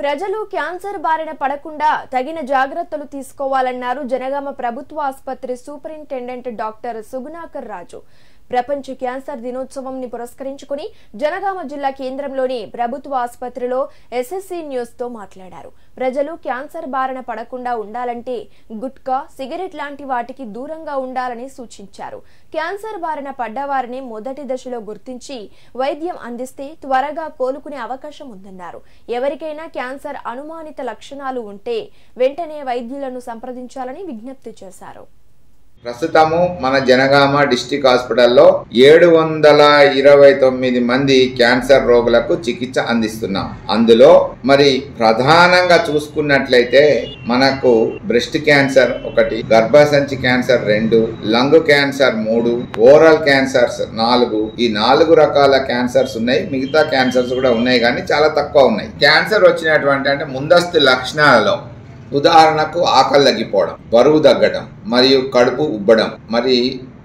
ప్రజలు క్యాన్సర్ బారిన పడకుండా తగిన జాగ్రత్తలు తీసుకోవాలన్నారు జనగామ ప్రభుత్వ ఆసుపత్రి సూపరింటెండెంట్ డాక్టర్ సుగుణాకర్ రాజు. ప్రపంచ క్యాన్సర్ దినోత్సవం ని పురస్కరించుకుని జనగామ జిల్లా కేంద్రంలోని ప్రభుత్వ ఆసుపత్రిలో ఎస్ఎస్సీ న్యూస్తో మాట్లాడారు. ప్రజలు క్యాన్సర్ బారిన పడకుండా ఉండాలంటే గుట్కా సిగరెట్ లాంటి వాటికి దూరంగా ఉండాలని సూచించారు. క్యాన్సర్ బారిన పడ్డవారిని మొదటి దశలో గుర్తించి వైద్యం అందిస్తే త్వరగా కోలుకునే అవకాశం ఉందన్నారు. ఎవరికైనా క్యాన్సర్ అనుమానిత లక్షణాలు ఉంటే వెంటనే వైద్యులను సంప్రదించాలని విజ్ఞప్తి చేశారు. ప్రస్తుతము మన జనగామ డిస్టిక్ హాస్పిటల్లో ఏడు వందల ఇరవై తొమ్మిది మంది క్యాన్సర్ రోగులకు చికిత్స అందిస్తున్నాం. అందులో మరి ప్రధానంగా చూసుకున్నట్లయితే మనకు బ్రెస్ట్ క్యాన్సర్ ఒకటి గర్భసంచి క్యాన్సర్ రెండు లంగ్ క్యాన్సర్ మూడు ఓరల్ క్యాన్సర్స్ నాలుగు ఈ నాలుగు రకాల క్యాన్సర్స్ ఉన్నాయి. మిగతా క్యాన్సర్స్ కూడా ఉన్నాయి కానీ చాలా తక్కువ ఉన్నాయి. క్యాన్సర్ వచ్చినటువంటి అంటే ముందస్తు లక్షణాలలో ఉదాహరణకు ఆకలి తగ్గిపోవడం బరువు తగ్గడం మరియు కడుపు ఉబ్బడం మరి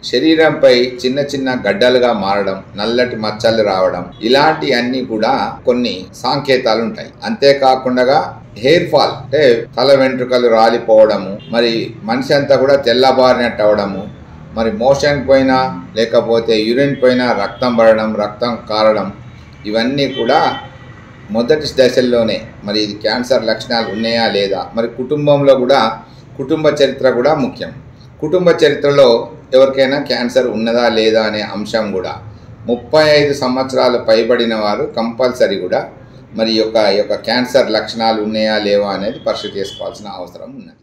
శరీరంపై చిన్న చిన్న గడ్డలుగా మారడం నల్లటి మచ్చలు రావడం ఇలాంటి అన్ని కూడా కొన్ని సాంకేతాలు ఉంటాయి అంతేకాకుండా హెయిర్ ఫాల్ అంటే తల వెంట్రుకలు రాలిపోవడము మరి మనిషి అంతా కూడా తెల్లబారినట్టు అవడము మరి మోషన్ పోయినా లేకపోతే యూరిన్ పోయినా రక్తం పడడం రక్తం కారడం ఇవన్నీ కూడా మొదటి దశల్లోనే మరి ఇది క్యాన్సర్ లక్షణాలు ఉన్నాయా లేదా? మరి కుటుంబంలో కూడా కుటుంబ చరిత్ర కూడా ముఖ్యం. కుటుంబ చరిత్రలో ఎవరికైనా క్యాన్సర్ ఉన్నదా లేదా అనే అంశం కూడా. ముప్పై ఐదు సంవత్సరాలు పైబడిన వారు కంపల్సరీ కూడా మరి యొక్క యొక్క క్యాన్సర్ లక్షణాలు ఉన్నాయా లేవా అనేది పరీక్ష చేసుకోవాల్సిన అవసరం ఉన్నది.